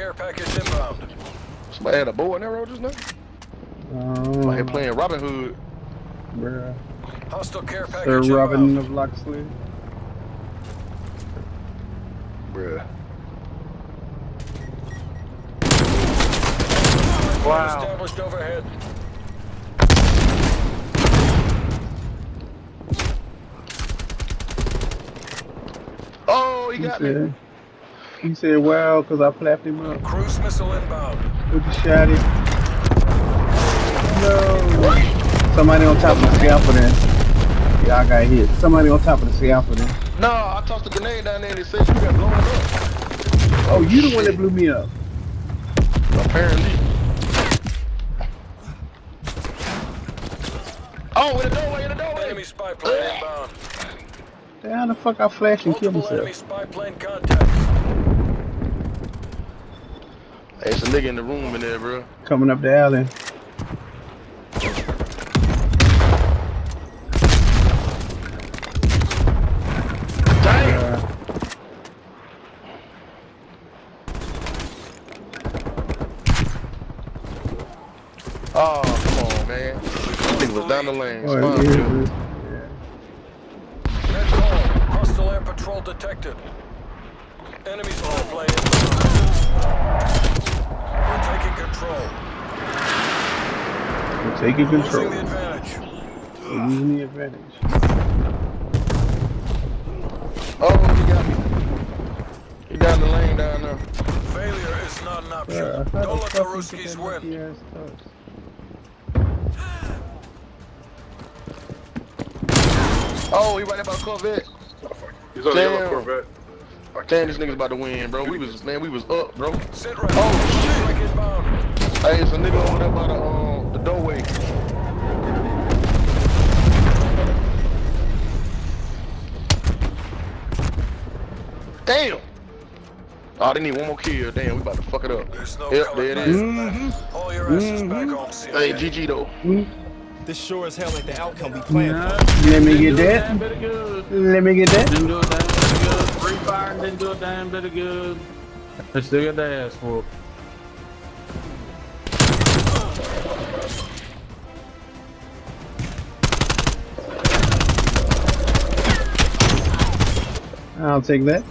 care package inbound. Somebody had a bow and arrow just now. Oh, Out here playing Robin Hood. bruh. Hostile care package Sir package Robin inbound. of Locksley. Bruh. Wow. Established overhead. Oh, he He got me. said, he said, wow, because I flapped him up. Cruise missile inbound. Would you shot it? No. Somebody on top of the scaffolding. Yeah, I got hit. Somebody on top of the scaffolding. No, I tossed a grenade down there and they said you got blown up. Oh, you the one that blew me up. Apparently. Oh, in the doorway, in the doorway. Enemy spy plane inbound. Damn, the fuck I flashed and killed Multiple enemy myself? spy plane contacts. Hey, it's a nigga in the room in there, bro. Coming up the alley. Uh, Oh, come on, man. This was down the lane. oh, Spawn it kill. is. Call. Hostile air patrol detected. Enemy spy plane. We're taking control. We're taking control. Losing the advantage. We're using the advantage. Oh, he got me. He down the lane down there. Failure is not an option. Uh, Don't let the Ruskies win. Oh, he right about Corvette. He's on the Damn. yellow Corvette. Damn, this nigga's about to win, bro. We was, man, we was up, bro. Sit right. Oh, Strike inbound. Hey, it's a nigga over there by the, um, the doorway. Damn. Oh, they need one more kill. Damn, we about to fuck it up. There's no Yep, there it is. back is. from. All your asses back mm-hmm. home, Hey, GG though. Mm-hmm. This sure as hell ain't the outcome we planned Nah, for. let me get that. Bit. Let me get that. Didn't do a damn bit of good. Free fire didn't do a damn bit of good. They still got their ass whooped. I'll take that.